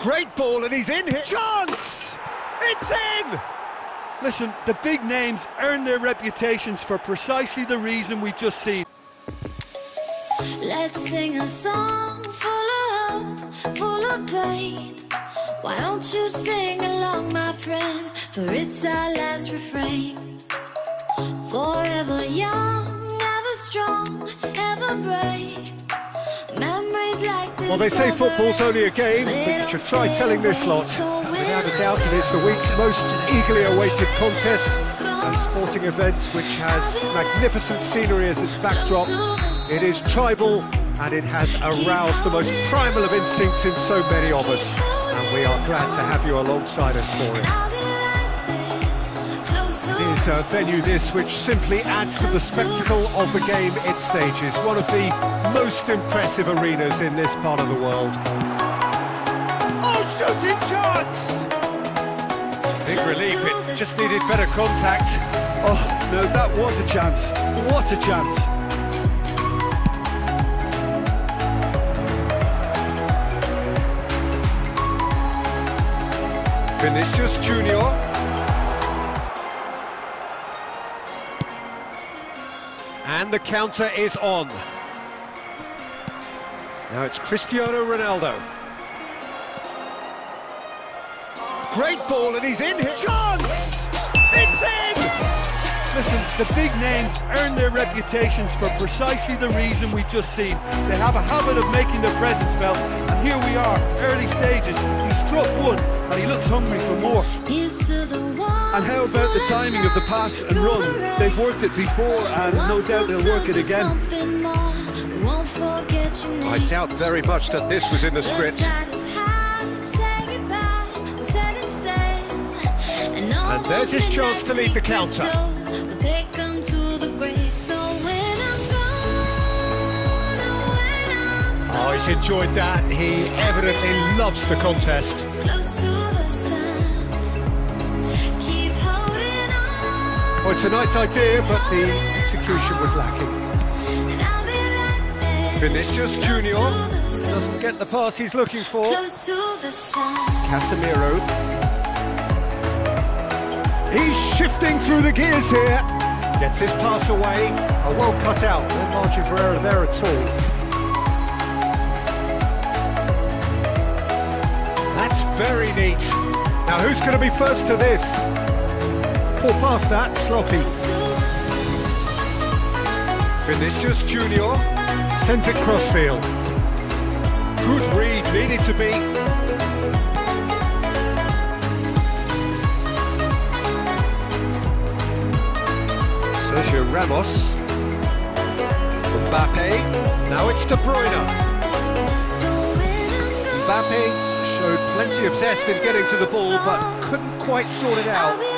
Great ball, and he's in here. Chance! It's in! Listen, the big names earn their reputations for precisely the reason we've just seen. Let's sing a song full of hope, full of pain. Why don't you sing along, my friend? For it's our last refrain. Forever young, ever strong, ever brave. Memories like this. Well, they say football's only a game, but you should try telling this lot. Without a doubt, it is the week's most eagerly awaited contest. A sporting event which has magnificent scenery as its backdrop. It is tribal and it has aroused the most primal of instincts in so many of us. And we are glad to have you alongside us for it. Close to It is a venue this which simply adds to the spectacle of the game it stages. One of the most impressive arenas in this part of the world. Oh, shooting chance! Big relief, it just needed better contact. Oh, no, that was a chance. What a chance. Vinicius Junior. And the counter is on. Now it's Cristiano Ronaldo. Great ball and he's in here. Chance! It's in! Listen, the big names earn their reputations for precisely the reason we've just seen. They have a habit of making their presence felt, and here we are, early stages. He struck one, and he looks hungry for more. Here's to the one And how about the timing of the pass and run? They've worked it before, and no doubt they'll work it again. I doubt very much that this was in the script. And there's his chance to lead the counter. Oh, he's enjoyed that. He evidently loves the contest. Oh, it's a nice idea, but the execution was lacking. Vinicius Junior doesn't get the pass he's looking for. Casemiro. He's shifting through the gears here. Gets his pass away. A well cut out. No margin for error there at all. That's very neat. Now who's going to be first to this? Poor past that, sloppy. Vinicius Junior it crossfield. Good read, needed to be. Sergio Ramos. Mbappe. Now it's De Bruyne. Mbappe showed plenty of zest in getting to the ball, but couldn't quite sort it out.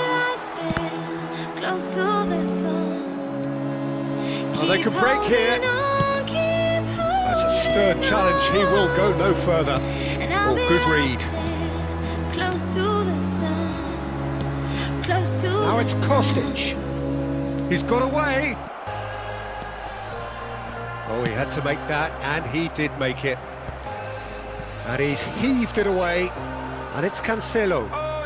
Oh, they could break here. That's a stern challenge. He will go no further. Oh, good read. Close to the sun. Close to Now the it's sun. Kostic. He's got away. Oh, he had to make that, and he did make it. And he's heaved it away, and it's Cancelo. Oh,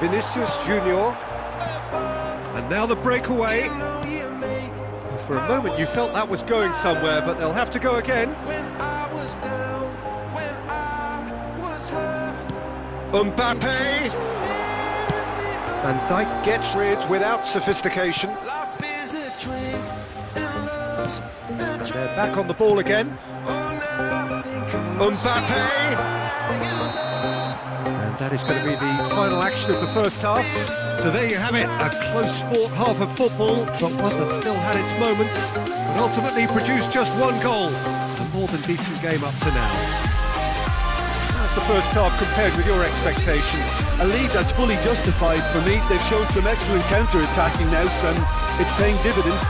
Vinicius Junior. And now the breakaway. For a moment you felt that was going somewhere, but they'll have to go again. Mbappe. Van Dijk gets rid without sophistication. And they're back on the ball again. Mbappe. That is going to be the final action of the first half. So there you have it, a close fought half of football, but one that still had its moments, but ultimately produced just one goal. A more than decent game up to now. How's the first half compared with your expectations? A lead that's fully justified for me. They've shown some excellent counter-attacking now, and it's paying dividends.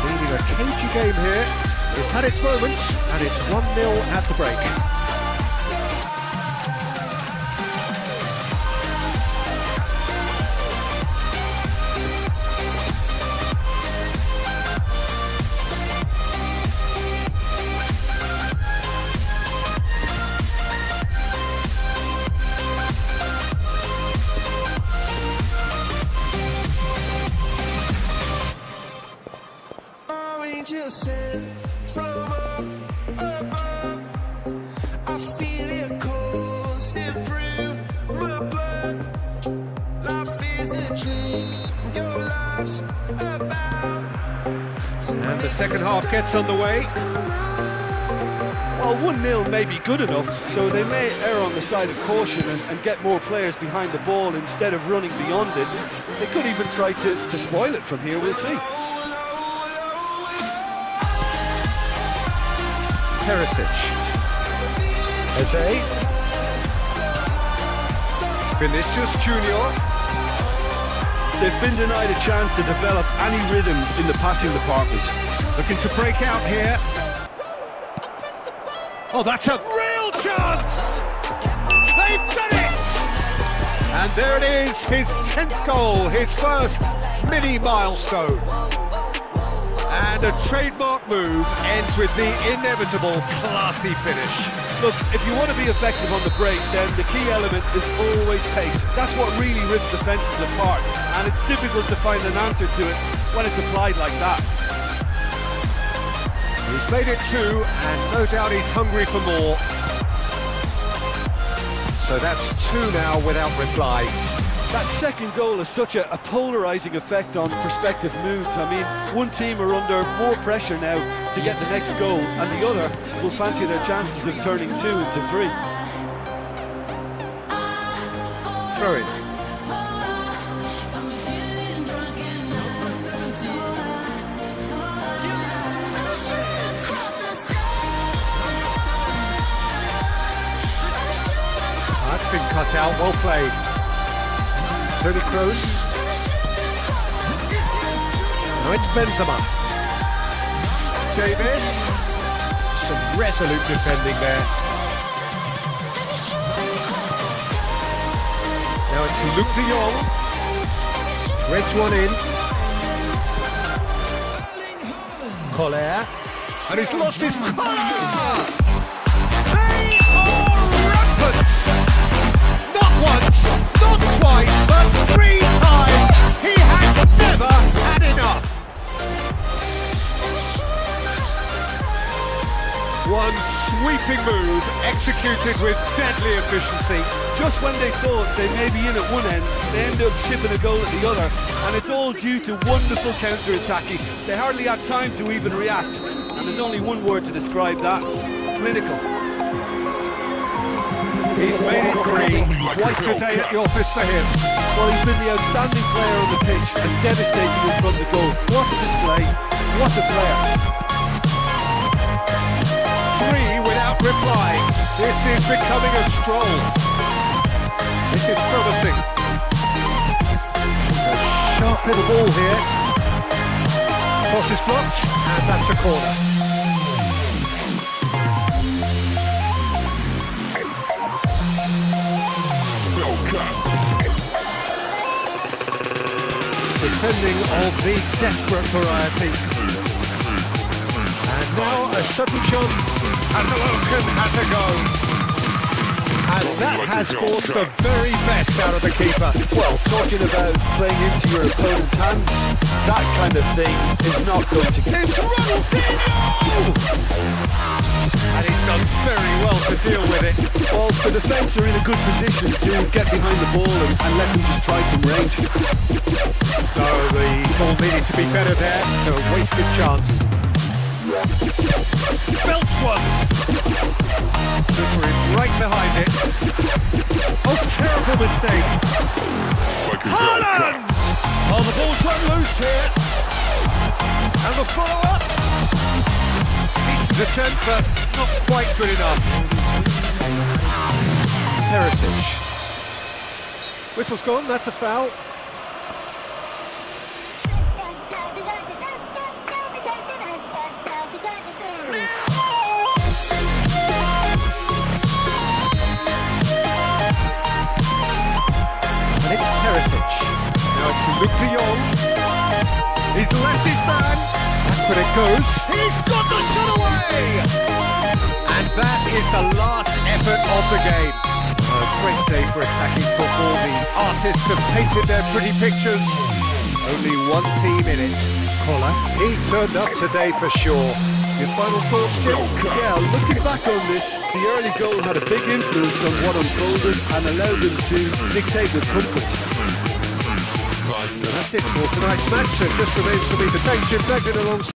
Leading a cagey game here. It's had its moments, and it's 1-0 at the break. And the second half gets underway. Well, 1-0 may be good enough, so they may err on the side of caution and, and, get more players behind the ball instead of running beyond it. They could even try to, to spoil it from here, we'll see. Perisic. Eze. Vinicius Junior. They've been denied a chance to develop any rhythm in the passing department. Looking to break out here. Oh, that's a real chance! They've done it! And there it is, his 10th goal, his first mini milestone. And a trademark move ends with the inevitable classy finish. Look, if you want to be effective on the break, then the key element is always pace. That's what really rips defences apart, and it's difficult to find an answer to it when it's applied like that. He's made it two, and no doubt he's hungry for more. So that's two now without reply. That second goal has such a, a polarising effect on prospective moods. I mean, one team are under more pressure now to get the next goal, and the other will fancy their chances of turning two into three. Throw it. That's been cut out, well played. Toni Kroos. Now it's Benzema. Davies. Some resolute defending there. Now it's Luuk de Jong. One in. Koller. And he's lost his... executed with deadly efficiency. Just when they thought they may be in at one end, they end up shipping a goal at the other, and it's all due to wonderful counter-attacking. They hardly had time to even react, and there's only one word to describe that, clinical. He's made it three, twice a day at the office for him. Well, he's been the outstanding player on the pitch and devastating in front of the goal. What a display, what a player. Three reply. This is becoming a stroll. This is promising. A sharp little ball here. Cross is blocked, and that's a corner. Defending of the desperate variety. And now a sudden chance as Awoken has a go. And that has forced the very best out of the keeper. Well, talking about playing into your opponent's hands, that kind of thing is not going to get... It's Ronaldinho! And he's done very well to deal with it. Well, the defence are in a good position to get behind the ball and, and let them just try from range. So the ball needed to be better there, so a wasted chance. Belts one! Is right behind it. Oh, terrible mistake! Haaland! Oh, the ball's run loose here. And the follow-up. Decent attempt, but not quite good enough. Heritage. Whistle's gone, that's a foul. De Jong. He's left his man. Where it goes. He's got the shot away! And that is the last effort of the game. A great day for attacking football. The artists have painted their pretty pictures. Only one team in it. Koller. He turned up today for sure. Your final thoughts, Jim? Yeah, looking back on this, the early goal had a big influence on what unfolded and allowed them to dictate with comfort. That's it for tonight's match. It just remains for me to thank Jim Beglin alongside.